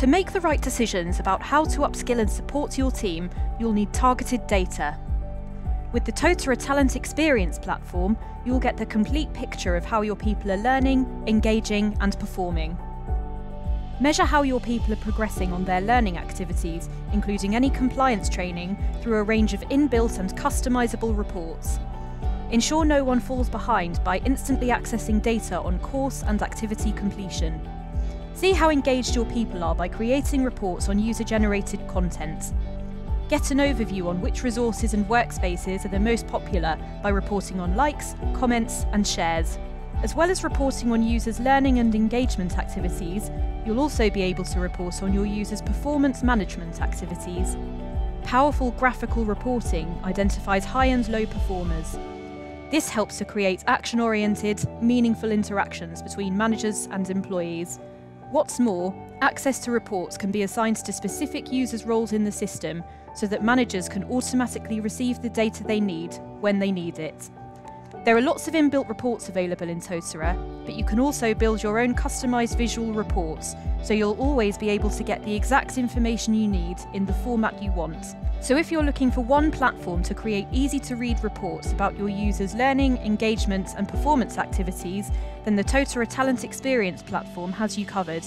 To make the right decisions about how to upskill and support your team, you'll need targeted data. With the Totara Talent Experience platform, you'll get the complete picture of how your people are learning, engaging, and performing. Measure how your people are progressing on their learning activities, including any compliance training, through a range of inbuilt and customizable reports. Ensure no one falls behind by instantly accessing data on course and activity completion. See how engaged your people are by creating reports on user generated content. Get an overview on which resources and workspaces are the most popular by reporting on likes, comments, and shares. As well as reporting on users' learning and engagement activities, you'll also be able to report on your users' performance management activities. Powerful graphical reporting identifies high and low performers. This helps to create action oriented, meaningful interactions between managers and employees. What's more, access to reports can be assigned to specific users' roles in the system so that managers can automatically receive the data they need when they need it. There are lots of inbuilt reports available in Totara, but you can also build your own customised visual reports, so you'll always be able to get the exact information you need in the format you want. So if you're looking for one platform to create easy to read reports about your users' learning, engagement, and performance activities, then the Totara Talent Experience platform has you covered.